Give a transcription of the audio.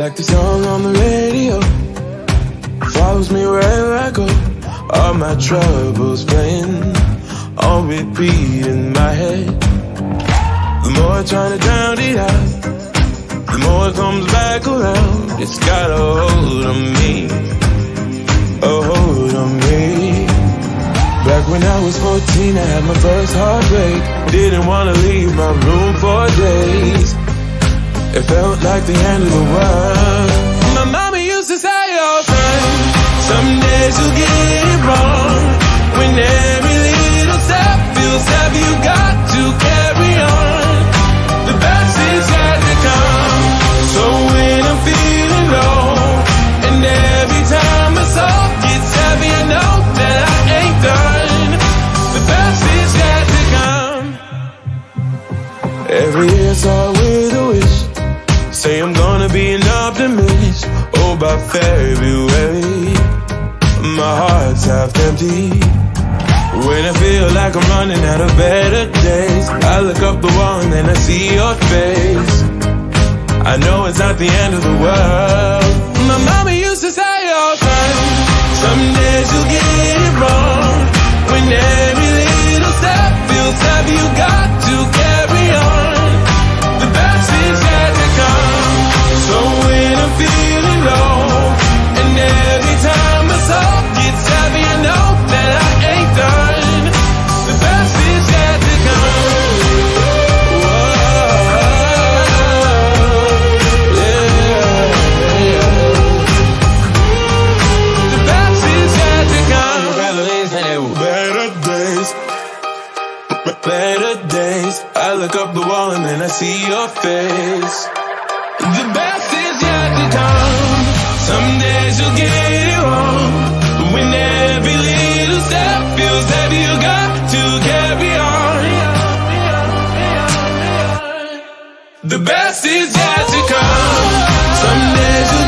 Like the song on the radio. Follows me wherever I go. All my troubles playing On repeat in my head. The more I try to drown it out The more it comes back around. It's got a hold on me. A hold on me. Back when I was 14 I had my first heartbreak. Didn't wanna leave my room for days it felt like the end of the world. My mama used to say, oh son, some days you'll get it wrong. When every little step feels heavy, you got to carry on. The best is yet to come. So when I'm feeling low, and every time my soul gets heavy, I know that I ain't done. The best is yet to come. Every year's all February. My heart's half empty. When I feel like I'm running out of better days I look up the wall and then I see your face. I know it's not the end of the world fall and then I see your face. The best is yet to come. Some days you'll get it wrong. When every little step feels heavy, you got to carry on. The best is yet to come. Some days